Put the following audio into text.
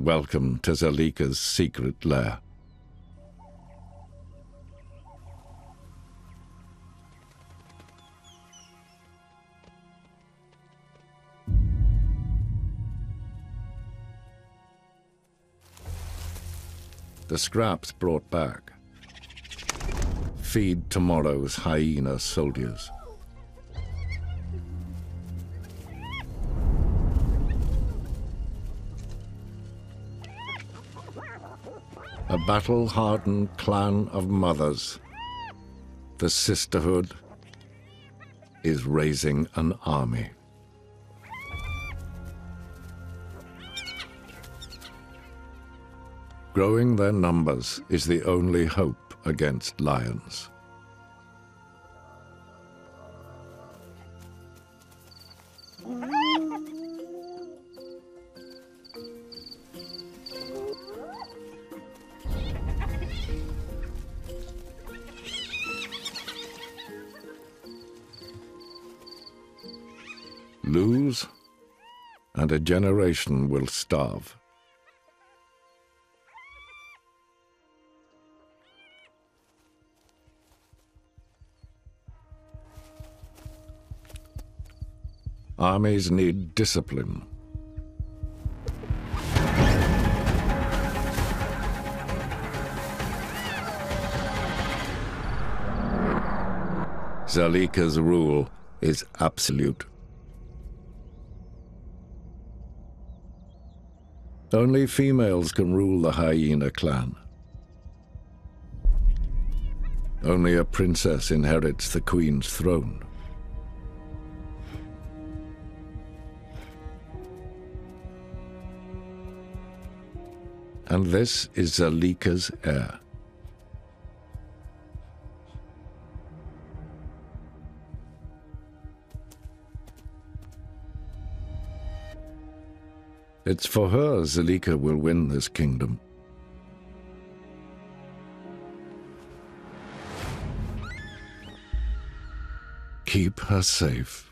Welcome to Zalika's secret lair. The scraps brought back. Feed tomorrow's hyena soldiers. A battle-hardened clan of mothers. The Sisterhood is raising an army. Growing their numbers is the only hope against lions. Mm. Lose, and a generation will starve. Armies need discipline. Zalika's rule is absolute. Only females can rule the hyena clan. Only a princess inherits the queen's throne. And this is Zalika's heir. It's for her Zalika will win this kingdom. Keep her safe.